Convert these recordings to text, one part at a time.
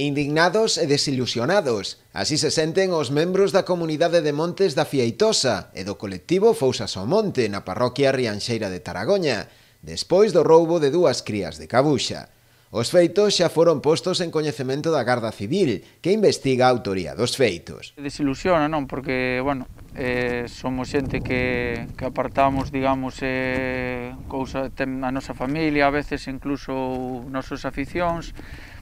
Indignados e desilusionados. Así se senten os membros da comunidade de Montes da Fiaitosa e do colectivo Fousas ao Monte na parroquia Rianxeira de Taragoña, despois do roubo de dúas crías de Cabuxa. Os feitos xa foron postos en coñecemento da Garda Civil, que investiga a autoría dos feitos. Desilusiona, non? Porque, bueno, eh, somos xente que, que apartamos, digamos, eh, cousa, tem a nosa familia, a veces incluso nosos aficións,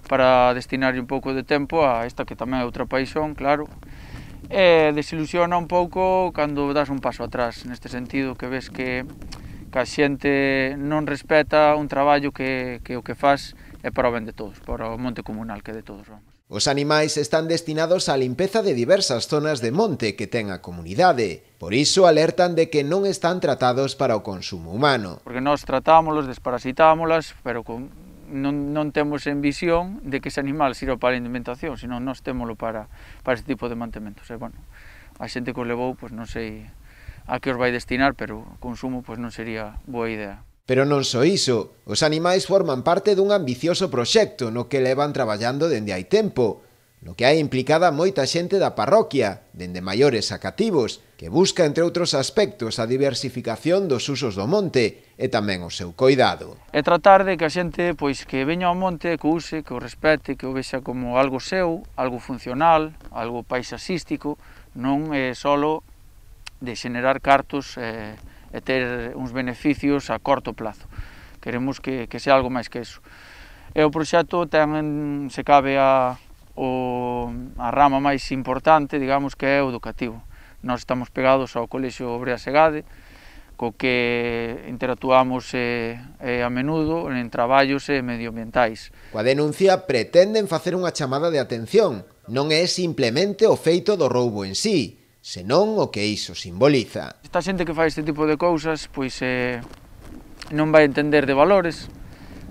para destinar un pouco de tempo a esta que tamén é outra paixón, claro. E desilusiona un pouco cando das un paso atrás, neste sentido que ves que, que a xente non respeta un traballo que, que o que faz é para o ben de todos, para o monte comunal que é de todos, vamos. Os animais están destinados á limpeza de diversas zonas de monte que ten a comunidade. Por iso alertan de que non están tratados para o consumo humano. Porque nós tratámolos, desparasitámolas, pero con, non, non temos en visión de que ese animal sirva para a alimentación, senón nós témolo para, para ese tipo de mantementos. E, bueno, a xente que os levou, pois non sei a que os vai destinar, pero o consumo pois non sería boa idea. Pero non só iso, os animais forman parte dun ambicioso proxecto no que levan traballando dende hai tempo, no que hai implicada moita xente da parroquia, dende maiores a cativos, que busca, entre outros aspectos, a diversificación dos usos do monte e tamén o seu coidado. E tratar de que a xente pois que veña ao monte, que use, que o respete, que o vexa como algo seu, algo funcional, algo paisaxístico, non é solo de xenerar cartos eh, e ter uns beneficios a corto plazo. Queremos que, que sea algo máis que eso. E o proxecto ten, se cabe, a, o, a rama máis importante, digamos, que é o educativo. Nós estamos pegados ao Colexio Obrea Segade, co que interactuamos eh, eh, a menudo en traballos eh, medioambientais. Coa denuncia pretenden facer unha chamada de atención. Non é simplemente o feito do roubo en sí, senón o que iso simboliza. Esta xente que fai este tipo de cousas, pois eh, non vai entender de valores,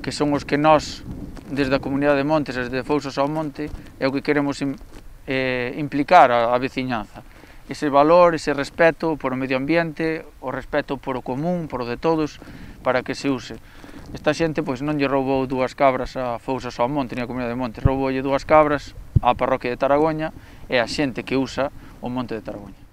que son os que nós, desde a comunidade de Montes, desde Fousas ao Monte, é o que queremos eh, implicar a, a veciñanza. Ese valor, ese respeto por o medio ambiente, o respeto por o común, por o de todos, para que se use esta xente pois non lle roubou dúas cabras a Fousas ao Monte, ni a Comunidade de Montes, rouboulle dúas cabras á parroquia de Taragoña e a xente que usa o Monte de Taragoña.